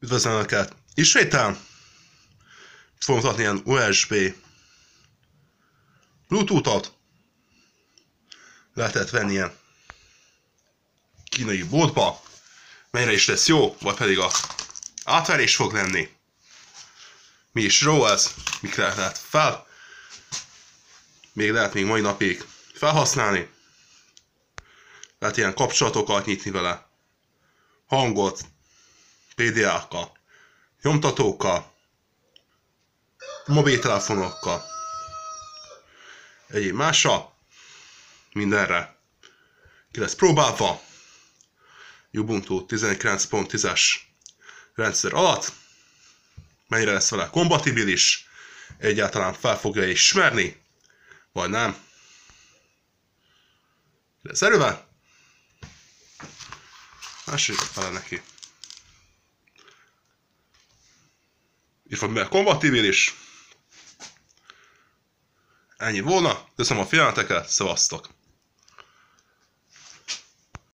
Üdvözlöm Önöket! Ismétel fogom mutatni ilyen USB Bluetooth-ot. Lehetett venni ilyen kínai boltba, mennyire is lesz jó, vagy pedig a átverés fog lenni. Mi is jó ez, mikre lehet fel, még lehet még mai napig felhasználni. Lehet ilyen kapcsolatokat nyitni vele, hangot, PDA-kkal, nyomtatókkal, mobiltelefonokkal, egyéb mással, mindenre ki lesz próbálva, Ubuntu 19.10-es rendszer alatt, mennyire lesz vele kompatibilis, egyáltalán fel fogja ismerni, vagy nem. Lesz erővel? Másik fele neki. Itt van mivel kompatibilis. Ennyi volna. Köszönöm a figyelmeteket, szevasztok!